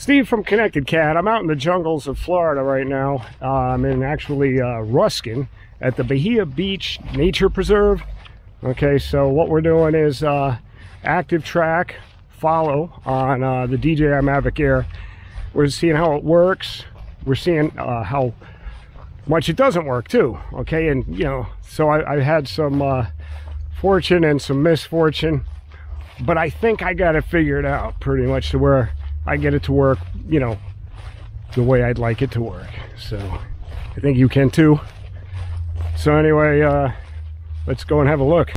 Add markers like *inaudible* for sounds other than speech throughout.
Steve from Connected Cat. I'm out in the jungles of Florida right now. Uh, I'm in actually uh, Ruskin at the Bahia Beach Nature Preserve. Okay, so what we're doing is uh, active track follow on uh, the DJI Mavic Air. We're seeing how it works. We're seeing uh, how much it doesn't work too. Okay, and you know, so I, I had some uh, fortune and some misfortune, but I think I got it figured out pretty much to where I get it to work, you know, the way I'd like it to work. So I think you can too. So anyway, uh, let's go and have a look.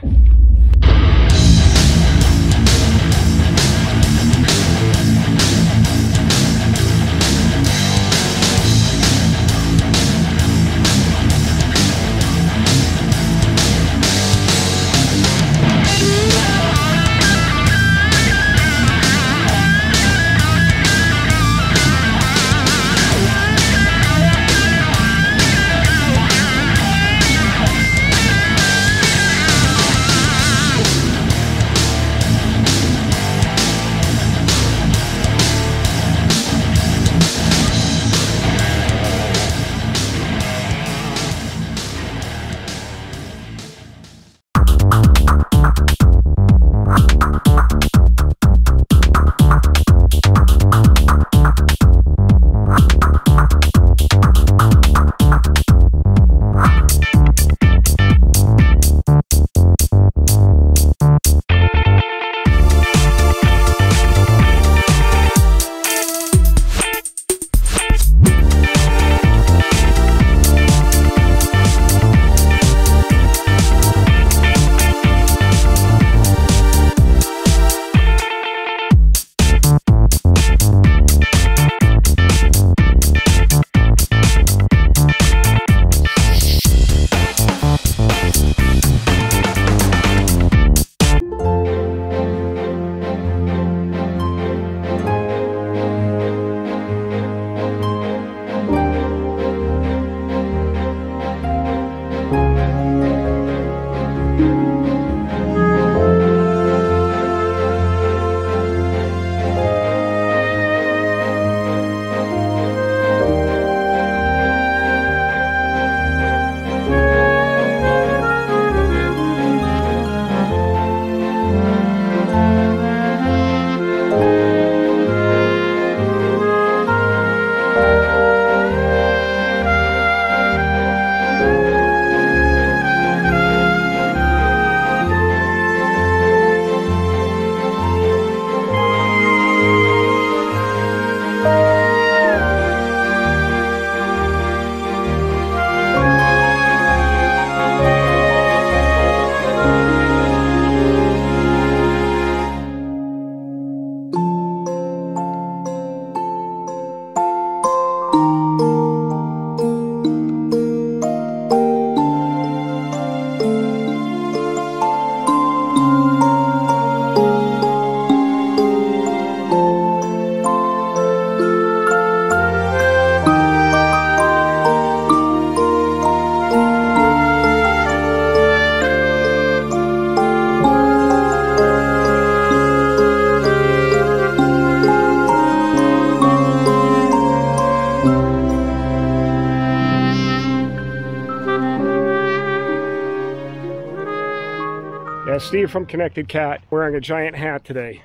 Steve from Connected Cat wearing a giant hat today.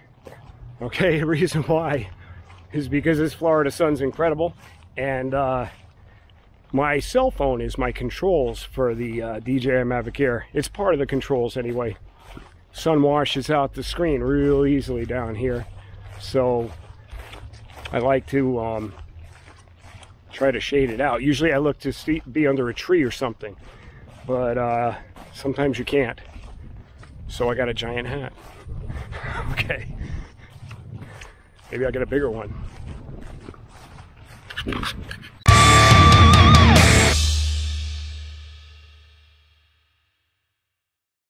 Okay, *laughs* the reason why is because this Florida sun's incredible and uh, my cell phone is my controls for the uh, DJI Mavic Air. It's part of the controls anyway. Sun washes out the screen real easily down here. So I like to um, try to shade it out. Usually I look to see, be under a tree or something, but uh, sometimes you can't. So I got a giant hat. *laughs* okay. Maybe I'll get a bigger one.